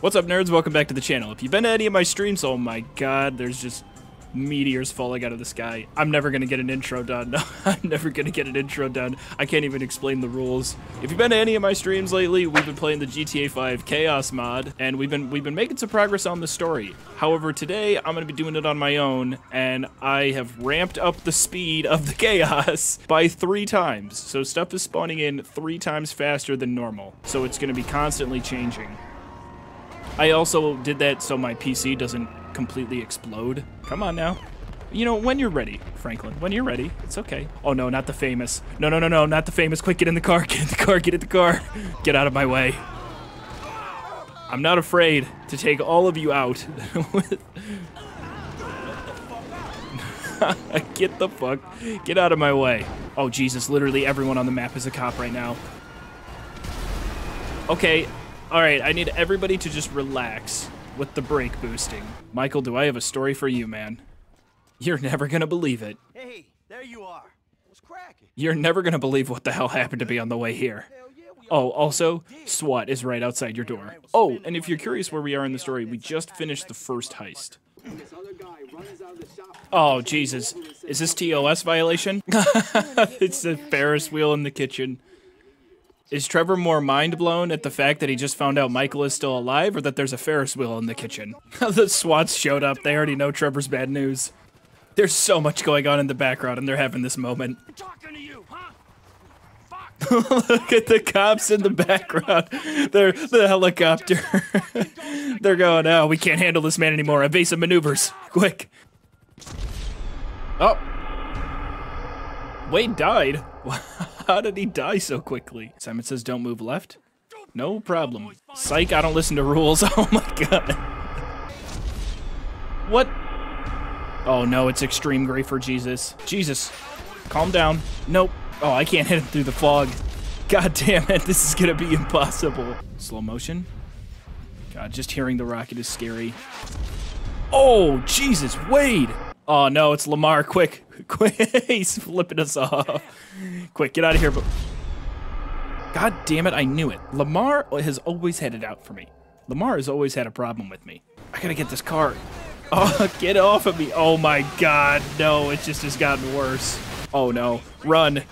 What's up, nerds? Welcome back to the channel. If you've been to any of my streams, oh my god, there's just meteors falling out of the sky. I'm never gonna get an intro done. I'm never gonna get an intro done. I can't even explain the rules. If you've been to any of my streams lately, we've been playing the GTA 5 Chaos mod, and we've been we've been making some progress on the story. However, today I'm gonna be doing it on my own, and I have ramped up the speed of the chaos by three times. So stuff is spawning in three times faster than normal. So it's gonna be constantly changing. I also did that so my PC doesn't completely explode. Come on now. You know, when you're ready, Franklin. When you're ready, it's okay. Oh no, not the famous. No, no, no, no, not the famous. Quick, get in the car, get in the car, get in the car. Get out of my way. I'm not afraid to take all of you out. get the fuck, get out of my way. Oh Jesus, literally everyone on the map is a cop right now. Okay, all right, I need everybody to just relax with the brake boosting. Michael, do I have a story for you, man? You're never gonna believe it. Hey, there you are. What's cracking? You're never gonna believe what the hell happened to me on the way here. Oh, also, SWAT is right outside your door. Oh, and if you're curious where we are in the story, we just finished the first heist. Oh, Jesus. Is this TOS violation? it's the Ferris wheel in the kitchen. Is Trevor more mind blown at the fact that he just found out Michael is still alive or that there's a Ferris wheel in the kitchen? the SWATs showed up. They already know Trevor's bad news. There's so much going on in the background and they're having this moment. You, huh? Look at the cops in the background. They're the helicopter. they're going, oh, we can't handle this man anymore. Evasive maneuvers. Quick. Oh. Wade died. How did he die so quickly? Simon says don't move left. No problem. Psych, I don't listen to rules. Oh my god. What? Oh no, it's extreme Griefer Jesus. Jesus. Calm down. Nope. Oh, I can't hit him through the fog. God damn it, this is gonna be impossible. Slow motion. God, just hearing the rocket is scary. Oh, Jesus, Wade! Oh no, it's Lamar, quick. Quick, he's flipping us off. Quick, get out of here. But God damn it, I knew it. Lamar has always had it out for me. Lamar has always had a problem with me. I gotta get this car. Oh, get off of me. Oh my god, no, it just has gotten worse. Oh no, run.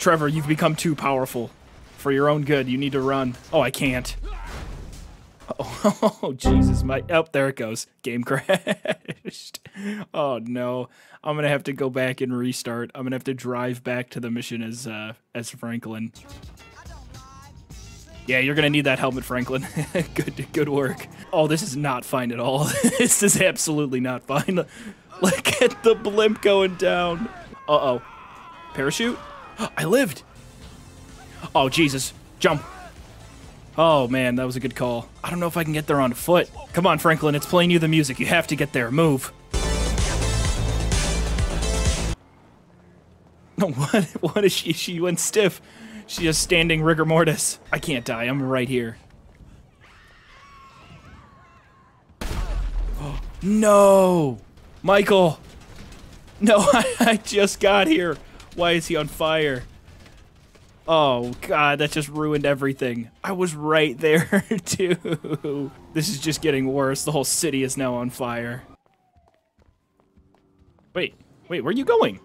Trevor, you've become too powerful. For your own good, you need to run. Oh, I can't. Oh, oh Jesus, my, oh, there it goes. Game crashed. Oh no. I'm gonna have to go back and restart. I'm gonna have to drive back to the mission as uh, as Franklin. Yeah, you're gonna need that helmet, Franklin. good, good work. Oh, this is not fine at all. this is absolutely not fine. Look at the blimp going down. Uh-oh. Parachute? I lived. Oh, Jesus. Jump. Oh, man, that was a good call. I don't know if I can get there on foot. Come on, Franklin, it's playing you the music. You have to get there. Move. What? What is she? She went stiff. She just standing rigor mortis. I can't die. I'm right here. Oh, no! Michael! No, I, I just got here. Why is he on fire? Oh, God, that just ruined everything. I was right there, too. This is just getting worse. The whole city is now on fire. Wait, wait, where are you going?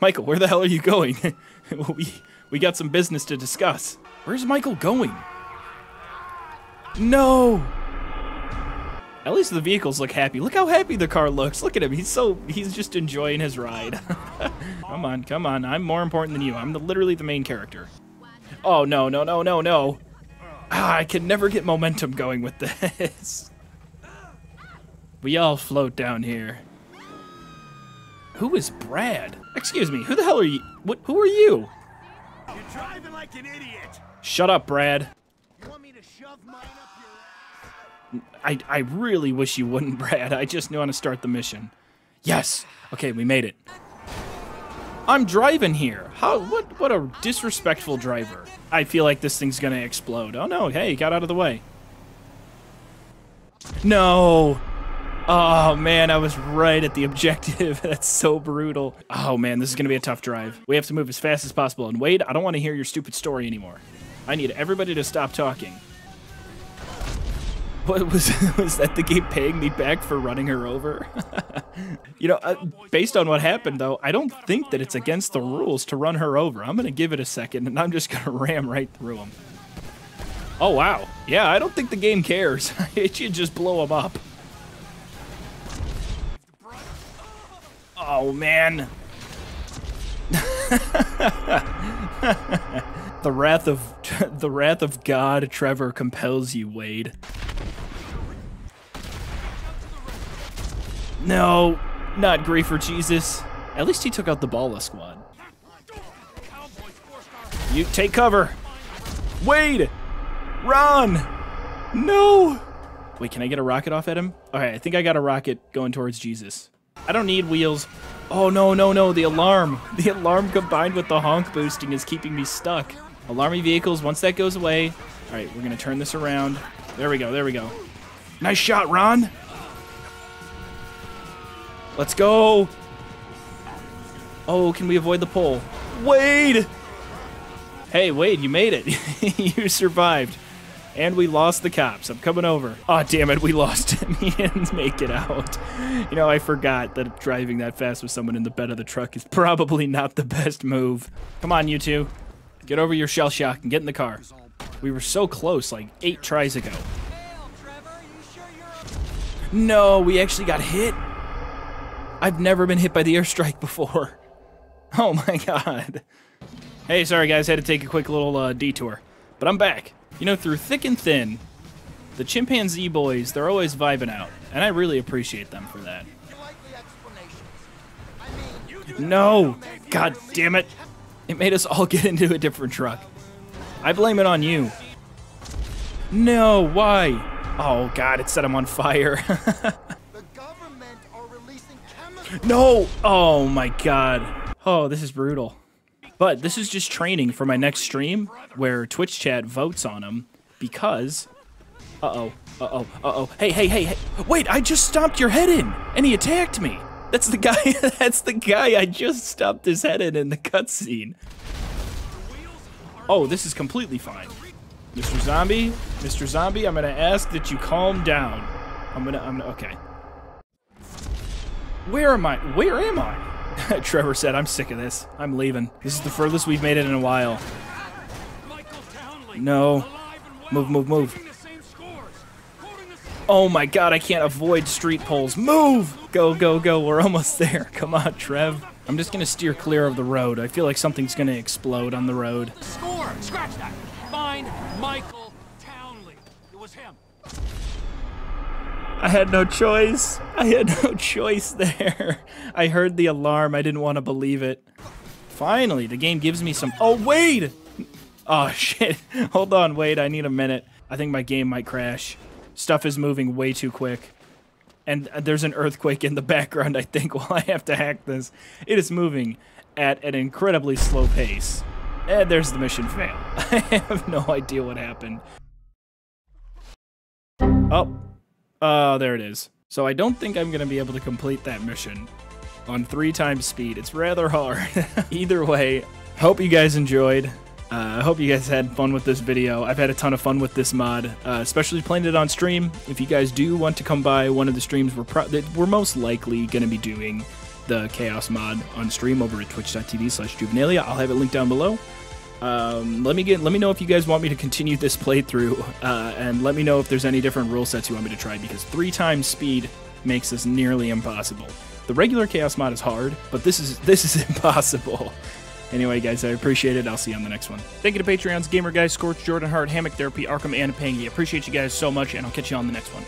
Michael, where the hell are you going? we, we got some business to discuss. Where's Michael going? No! At least the vehicles look happy. Look how happy the car looks. Look at him. He's so, he's just enjoying his ride. come on, come on. I'm more important than you. I'm the, literally the main character. Oh, no, no, no, no, no. Ah, I can never get momentum going with this. we all float down here. Who is Brad? Excuse me, who the hell are you? What, who are you? You're driving like an idiot. Shut up, Brad. You want me to shove mine up your I, I really wish you wouldn't, Brad. I just want to start the mission. Yes. Okay, we made it. I'm driving here. How? What? What a disrespectful driver. I feel like this thing's gonna explode. Oh no! Hey, got out of the way. No. Oh man, I was right at the objective. That's so brutal. Oh man, this is gonna be a tough drive. We have to move as fast as possible. And Wade, I don't want to hear your stupid story anymore. I need everybody to stop talking. What was was that the game paying me back for running her over? you know, uh, based on what happened though, I don't think that it's against the rules to run her over. I'm gonna give it a second, and I'm just gonna ram right through him. Oh wow, yeah, I don't think the game cares. it should just blow him up. Oh man. the wrath of the wrath of God, Trevor compels you, Wade. No, not Griefer Jesus. At least he took out the Ballas squad. You take cover. Wade! Run! No! Wait, can I get a rocket off at him? All right, I think I got a rocket going towards Jesus. I don't need wheels. Oh, no, no, no, the alarm. The alarm combined with the honk boosting is keeping me stuck. Alarmy vehicles, once that goes away. All right, we're gonna turn this around. There we go, there we go. Nice shot, Ron. Let's go. Oh, can we avoid the pole? Wade! Hey, Wade, you made it. you survived. And we lost the cops. I'm coming over. Oh, damn it, we lost him. he didn't make it out. You know, I forgot that driving that fast with someone in the bed of the truck is probably not the best move. Come on, you two. Get over your shell shock and get in the car. We were so close, like eight tries ago. No, we actually got hit. I've never been hit by the airstrike before. Oh my god. Hey, sorry guys, had to take a quick little uh, detour. But I'm back. You know, through thick and thin, the chimpanzee boys, they're always vibing out. And I really appreciate them for that. No! God damn it! It made us all get into a different truck. I blame it on you. No, why? Oh god, it set him on fire. no! Oh my god. Oh, this is brutal. But this is just training for my next stream where Twitch chat votes on him because. Uh oh. Uh oh. Uh oh. Hey, hey, hey, hey. Wait, I just stomped your head in and he attacked me. That's the guy. That's the guy I just stomped his head in in the cutscene. Oh, this is completely fine. Mr. Zombie, Mr. Zombie, I'm gonna ask that you calm down. I'm gonna, I'm gonna, okay. Where am I? Where am I? Trevor said, I'm sick of this. I'm leaving. This is the furthest we've made it in a while. No. Move, move, move. Oh my god, I can't avoid street poles. Move! Go, go, go. We're almost there. Come on, Trev. I'm just gonna steer clear of the road. I feel like something's gonna explode on the road. Score! Scratch that! Find Michael Townley. It was him. I had no choice. I had no choice there. I heard the alarm. I didn't want to believe it. Finally, the game gives me some... Oh, wait! Oh, shit. Hold on, wait. I need a minute. I think my game might crash. Stuff is moving way too quick. And there's an earthquake in the background, I think, while I have to hack this. It is moving at an incredibly slow pace. And there's the mission fail. I have no idea what happened. Oh, Oh, there it is. So I don't think I'm going to be able to complete that mission on three times speed. It's rather hard. Either way, hope you guys enjoyed. Uh, I hope you guys had fun with this video. I've had a ton of fun with this mod, uh, especially playing it on stream. If you guys do want to come by one of the streams, we're, we're most likely going to be doing the Chaos mod on stream over at twitch.tv slash juvenalia. I'll have it linked down below. Um, let me get let me know if you guys want me to continue this playthrough, uh, and let me know if there's any different rule sets you want me to try because three times speed makes this nearly impossible. The regular chaos mod is hard, but this is this is impossible. Anyway, guys, I appreciate it. I'll see you on the next one. Thank you to Patreons, Gamer Guys, Scorch, Jordan Hart, Hammock Therapy, Arkham, and Pengy. Appreciate you guys so much, and I'll catch you on the next one.